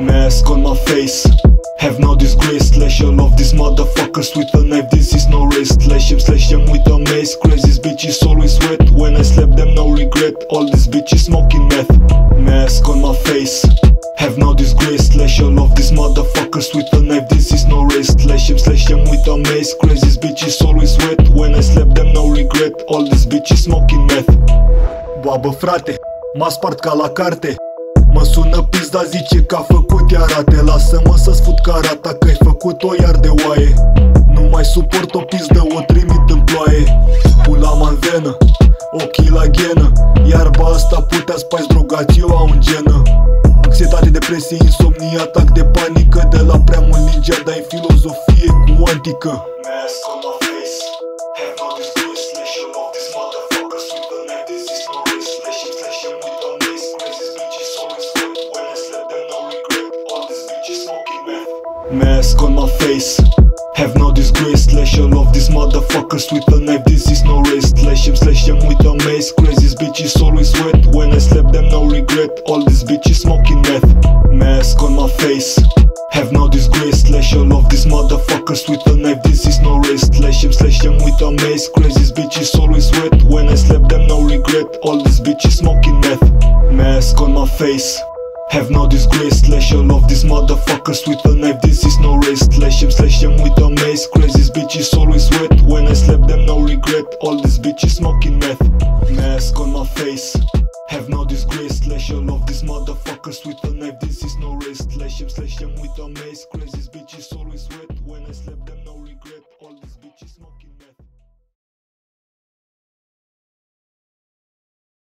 Mask on my face Have no disgrace Slash all of these motherfuckers with a knife This is no race. Slash him, slash him with a mace. Crazy bitches always wet. When I slap them no regret. All these bitches smoking meth Mask on my face. Have no disgrace Slash all of these motherfuckers with a knife This is no race. Slash him, slash him with a mace. Crazy bitches always wet. When I slap them no regret. All these bitches smoking meth. Babă frate, m-a spart ca la carte Mă sună pizda, zice că a făcut iar rate. Lasă-mă să-ți fut carata că ai făcut-o iar de oaie. Nu mai suport o pizdă, o trimit în ploaie. Pula în venă, ochii la ghenă. Iarba asta putea spice drogați, eu au în genă. Anxietate, depresie, insomnie, atac de panică. De la prea mult ninja, dar în filozofie cu antică Mask on my face. Have no disgrace, slash all of these motherfuckers with a knife. This is no race, slash him, slash him with a mace. Crazy bitches always wet, when I slap them no regret. All these bitches smoking meth. Mask on my face. Have no disgrace, slash all of these motherfuckers with a knife. This is no race, slash him, slash him with a mace. Crazy bitches always wet, when I slap them no regret. All these bitches smoking meth. Mask on my face have no disgrace, slash all of these motherfuckers with a knife. This is no race, slash him, slash him with a mace. Crazy bitches always wet, when I slap them no regret. All these bitches smoking meth. Mask on my face. Have no disgrace, slash all of these motherfuckers with a knife. This is no race, slash him, slash him with a mace. Crazy bitches